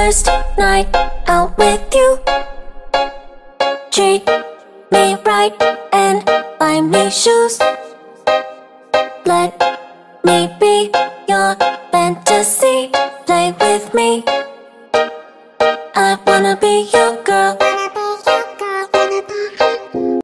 first night out with you. Treat me right and buy me shoes. Let me be your fantasy. Play with me. I wanna be your girl.